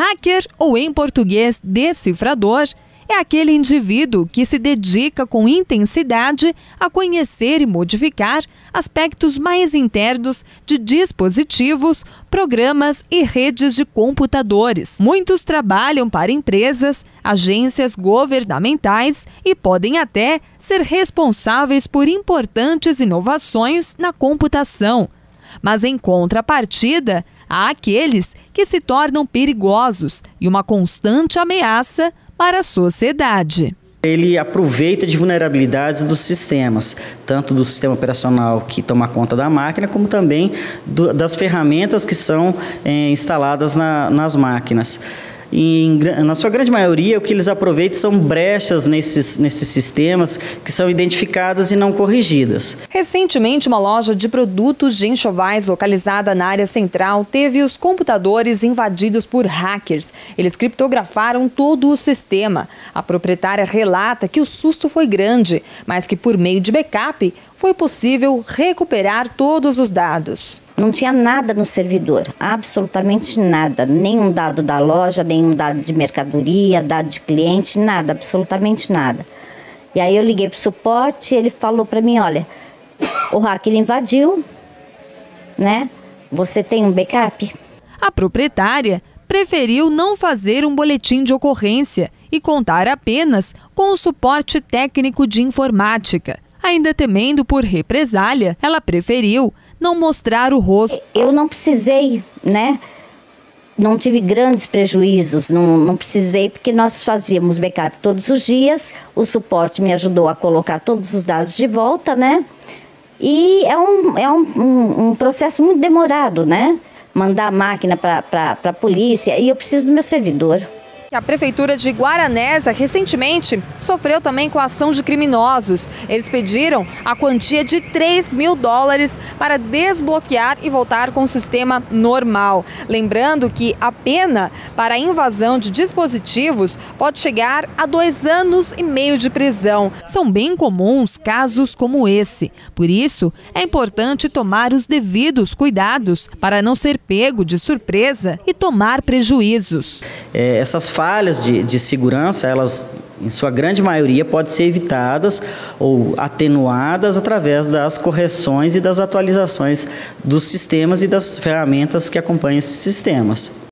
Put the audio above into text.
Hacker, ou em português, decifrador, é aquele indivíduo que se dedica com intensidade a conhecer e modificar aspectos mais internos de dispositivos, programas e redes de computadores. Muitos trabalham para empresas, agências governamentais e podem até ser responsáveis por importantes inovações na computação. Mas em contrapartida, há aqueles que se tornam perigosos e uma constante ameaça para a sociedade. Ele aproveita de vulnerabilidades dos sistemas, tanto do sistema operacional que toma conta da máquina, como também do, das ferramentas que são é, instaladas na, nas máquinas. E, na sua grande maioria, o que eles aproveitam são brechas nesses, nesses sistemas que são identificadas e não corrigidas. Recentemente, uma loja de produtos de enxovais localizada na área central teve os computadores invadidos por hackers. Eles criptografaram todo o sistema. A proprietária relata que o susto foi grande, mas que por meio de backup foi possível recuperar todos os dados. Não tinha nada no servidor, absolutamente nada. Nenhum dado da loja, nenhum dado de mercadoria, dado de cliente, nada, absolutamente nada. E aí eu liguei para o suporte e ele falou para mim: olha, o hacker invadiu, né? Você tem um backup? A proprietária preferiu não fazer um boletim de ocorrência e contar apenas com o suporte técnico de informática. Ainda temendo por represália, ela preferiu não mostrar o rosto. Eu não precisei, né? Não tive grandes prejuízos, não, não precisei, porque nós fazíamos backup todos os dias, o suporte me ajudou a colocar todos os dados de volta, né? E é um, é um, um, um processo muito demorado, né? Mandar a máquina para a polícia e eu preciso do meu servidor. A Prefeitura de Guaranésia recentemente sofreu também com a ação de criminosos. Eles pediram a quantia de 3 mil dólares para desbloquear e voltar com o sistema normal. Lembrando que a pena para invasão de dispositivos pode chegar a dois anos e meio de prisão. São bem comuns casos como esse. Por isso, é importante tomar os devidos cuidados para não ser pego de surpresa e tomar prejuízos. É, essas falhas de, de segurança, elas em sua grande maioria, podem ser evitadas ou atenuadas através das correções e das atualizações dos sistemas e das ferramentas que acompanham esses sistemas.